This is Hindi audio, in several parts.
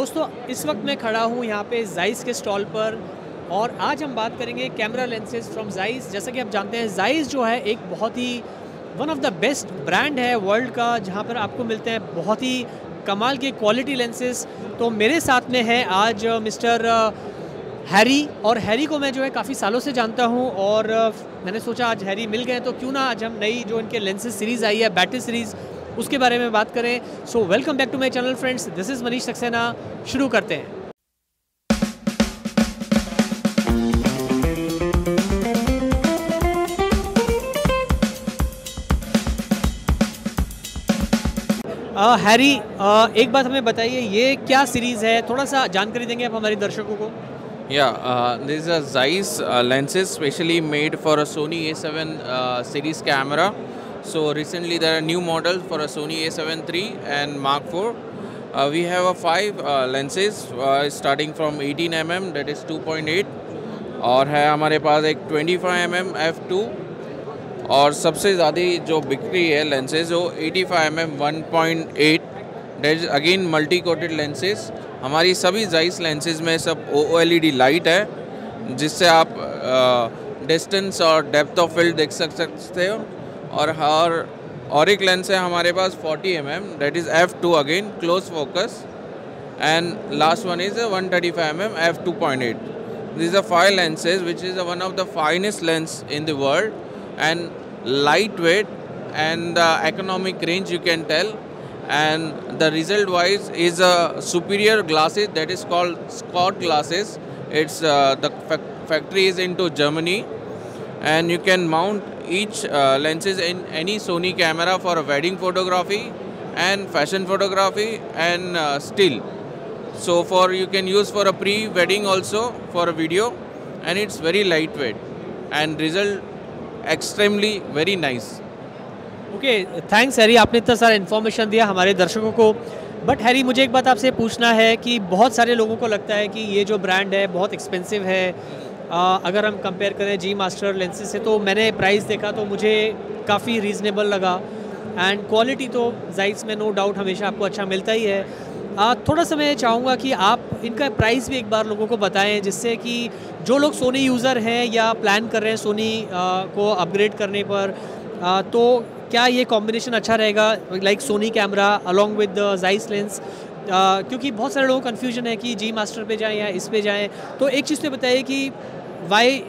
दोस्तों, इस वक्त मैं खड़ा हूँ यहाँ पे जाइस के स्टॉल पर और आज हम बात करेंगे कैमरा लेंसेज फ्रॉम जाइस जैसा कि आप जानते हैं जाइस जो है एक बहुत ही one of the best brand है वर्ल्ड का, जहाँ पर आपको मिलते हैं बहुत ही कमाल के क्वालिटी लेंसेज तो मेरे साथ में है आज मिस्टर हैरी और हैरी को मैं जो है काफ़ी सालों से जानता हूँ और मैंने सोचा आज हैरी मिल गए तो क्यों ना आज हम नई जो इनके लेंसेज सीरीज़ आई है बैटरी सीरीज़ उसके बारे में बात करें। So welcome back to my channel friends this is Manish Saxena शुरू करते हैं। हैरी एक बात हमें बताइए ये क्या सीरीज़ है? थोड़ा सा जानकारी देंगे आप हमारे दर्शकों को। Yeah, uh, this is a Zeiss uh, lenses specially made for a Sony A7 uh. So recently there are new models for a Sony A7 III and Mark IV. Uh, we have a five uh, lenses uh, starting from 18 mm that is 2.8 और है हमारे पास एक 25 mm f2 और सबसे ज़्यादा जो बिक्री है लेंसेज वो 85 mm 1.8 that is again multi coated lenses हमारी सभी जाइस लेंसेज में सब O L E D light है जिससे आप डिस्टेंस और डेप्थ ऑफ़ फ़ील्ड देख सक सकते हो और हर और एक लेंस है हमारे पास 40 M M that is F two again close focus and last one is one thirty five M M F two point eight this a five lenses which is one of the finest lens in the world and light weight and the economic range you can tell and the result wise is a superior glasses that is called Schott glasses it's the factory is in to Germany and you can mount each uh, lenses in any Sony camera for a wedding photography and fashion photography and uh, still. So for you can use for a pre-wedding also for a video and it's very lightweight and result extremely very nice. Okay thanks Harry आपने इतना सारा इन्फॉर्मेशन दिया हमारे दर्शकों को बट हैरी मुझे एक बात आपसे पूछना है कि बहुत सारे लोगों को लगता है कि ये जो ब्रांड है बहुत एक्सपेंसिव है अगर हम कंपेयर करें जी मास्टर लेंसेज से तो मैंने प्राइस देखा तो मुझे काफ़ी रीज़नेबल लगा। एंड क्वालिटी तो जाइस में नो डाउट हमेशा आपको अच्छा मिलता ही है। आ, थोड़ा सा मैं चाहूँगा कि आप इनका प्राइस भी एक बार लोगों को बताएँ जिससे कि जो लोग सोनी यूज़र हैं या प्लान कर रहे हैं सोनी को अपग्रेड करने पर आ, तो क्या ये कॉम्बिनेशन अच्छा रहेगा like Sony camera along with Zeiss lens क्योंकि बहुत सारे लोगों को कन्फ्यूज़न है कि जी मास्टर पे जाएँ या इस पे जाएँ। तो एक चीज़ तो बताइए कि वाई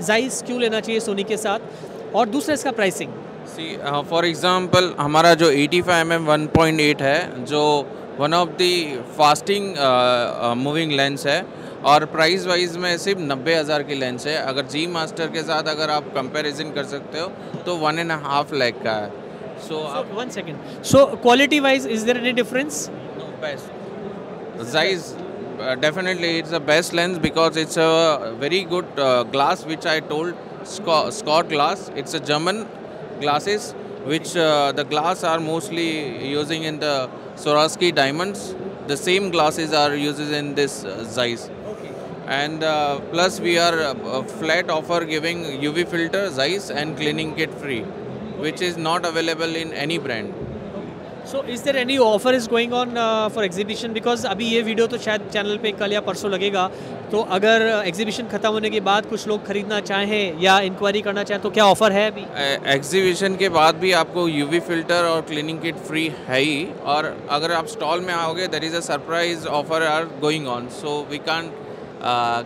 जाइस क्यों लेना चाहिए सोनी के साथ? और दूसरा इसका प्राइसिंग सी फॉर एग्जांपल हमारा जो 85 फाइव एम एट है जो one of the fasting moving lens है और प्राइस वाइज में सिर्फ़ नब्बे हज़ार की लेंस है। अगर जी मास्टर के साथ अगर आप कंपैरिजन कर सकते हो तो वन एंड हाफ़ लैक का है। So one second so quality wise is there any difference no best Zeiss definitely it's the best lens because it's a very good uh, glass which I told Scott, Scott glass. It's a German glasses which uh, the glass are mostly using in the Swarovski diamonds. The same glasses are used in this uh, Zeiss. Okay. And uh, plus we are a flat offer giving UV filter Zeiss and cleaning kit free which is not available in any brand. So is there any offer is going on for exhibition because अभी ये वीडियो तो शायद चैनल पे कल या परसों लगेगा। तो अगर एग्जीबिशन ख़त्म होने के बाद कुछ लोग खरीदना चाहें या इंक्वायरी करना चाहें तो क्या ऑफ़र है अभी? एग्जीबिशन के बाद भी आपको यूवी फ़िल्टर और क्लीनिंग किट फ्री है ही। और अगर आप स्टॉल में आओगे there is a surprise offer are going on so we can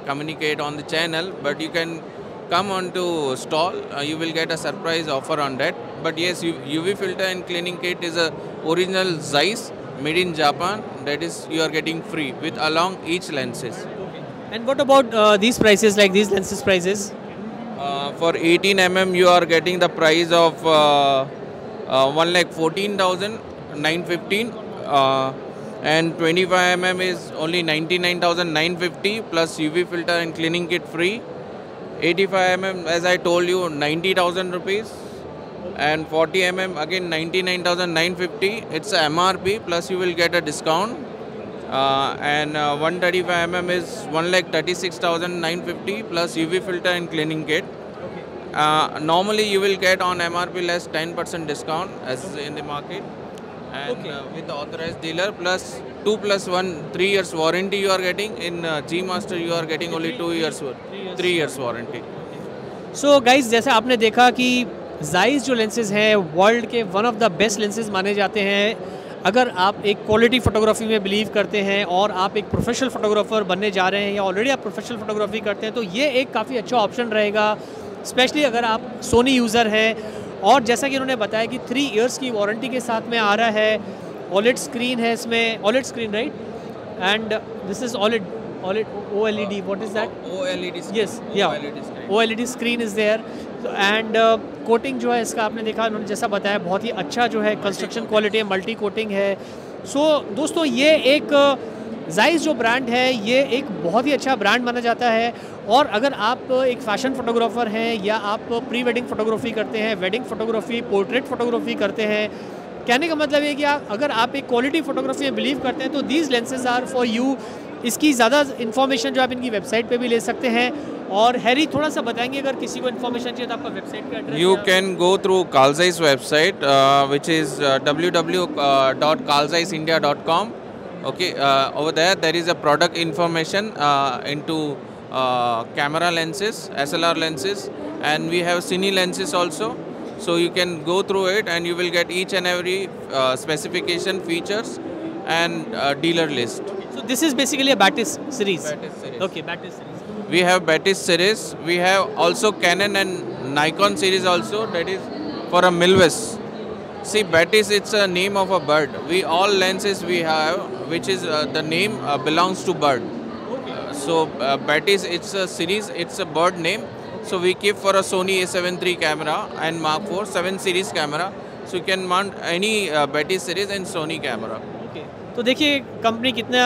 communicate on the channel but you can come on to stall uh, you will get a surprise offer on that. But yes uv filter and cleaning kit is a original zeiss made in japan. That is you are getting free with along each lenses. And what about uh, these prices like these lenses prices? Uh, for 18 mm you are getting the price of uh, uh, 1 lakh 14915 uh, and 25 mm is only 99950 plus uv filter and cleaning kit free 85 mm as I told you 90,000 rupees. And 40 mm again 99,950 it's MRP plus you will get a discount. Uh, and uh, 135 mm is 1 lakh 36,950 plus UV filter and cleaning kit. Uh, normally you will get on MRP less 10% discount as in the market and Okay. uh, with the authorized dealer plus two plus one three years warranty you are getting in uh, G Master you are getting only two years wa- three years. three years warranty. So guys जैसे आपने देखा कि जाइज जो लेंसेज हैं वर्ल्ड के one of the best lenses माने जाते हैं अगर आप एक क्वालिटी फोटोग्राफी में बिलीव करते हैं और आप एक प्रोफेशनल फोटोग्राफर बनने जा रहे हैं या ऑलरेडी आप प्रोफेशनल फोटोग्राफी करते हैं तो ये एक काफ़ी अच्छा ऑप्शन रहेगा स्पेशली अगर आप सोनी यूज़र हैं और जैसा कि उन्होंने बताया कि थ्री ईयर्स की वारंटी के साथ में आ रहा है ऑलेड स्क्रीन है इसमें OLED screen right and this is OLED O L E D what is that OLED screen. Yes, yeah. OLED screen. O L E D screen is there and coating जो है इसका आपने देखा उन्होंने जैसा बताया बहुत ही अच्छा जो है कंस्ट्रक्शन क्वालिटी है मल्टी कोटिंग है सो दोस्तों ये एक जाइज जो ब्रांड है ये एक बहुत ही अच्छा ब्रांड माना जाता है। और अगर आप एक फ़ैशन फोटोग्राफर हैं या आप प्री वेडिंग फोटोग्राफी करते हैं वेडिंग फोटोग्राफी पोर्ट्रेट फोटोग्राफी करते हैं कहने का मतलब ये कि आप अगर आप एक क्वालिटी फोटोग्राफी में बिलीव करते हैं तो these lenses are for you इसकी ज़्यादा इन्फॉर्मेशन जो आप इनकी वेबसाइट पे भी ले सकते हैं। और हैरी थोड़ा सा बताएँगे अगर किसी को इन्फॉर्मेशन चाहिए तो आपका वेबसाइट का address you can go through can website which is W W dot which India dot www.carlzeiss.india.com. Okay, uh, over there there is a product information uh, into uh, camera lenses, SLR lenses, and we have cine lenses also. So you can go through it, and you will get each and every uh, specification, features, and uh, dealer list. So this is basically a Batis series. Batis series. Okay, Batis series. We have Batis series. We have also Canon and Nikon series also. That is for a Milvus. See, Batis it's a name of a bird. We all lenses we have, which is uh, the name uh, belongs to bird. Okay. Uh, so uh, Batis it's a series. It's a bird name. So we keep for a Sony A7 III camera and Mark IV 7 series camera. So you can mount any uh, Batis series and Sony camera. Okay तो देखिए कंपनी कितना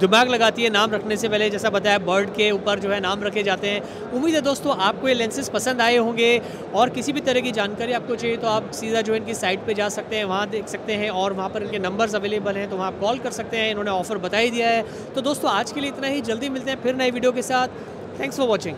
दिमाग लगाती है नाम रखने से पहले, जैसा बताया बर्ड के ऊपर जो है नाम रखे जाते हैं। उम्मीद है दोस्तों, आपको ये लेंसेज पसंद आए होंगे। और किसी भी तरह की जानकारी आपको चाहिए तो आप सीधा जो इनकी साइट पर जा सकते हैं, वहाँ देख सकते हैं, और वहाँ पर इनके नंबर्स अवेलेबल हैं तो वहाँ कॉल कर सकते हैं। इन्होंने ऑफ़र बता ही दिया है। तो दोस्तों, आज के लिए इतना ही। जल्दी मिलते हैं फिर नए वीडियो के साथ। Thanks for watching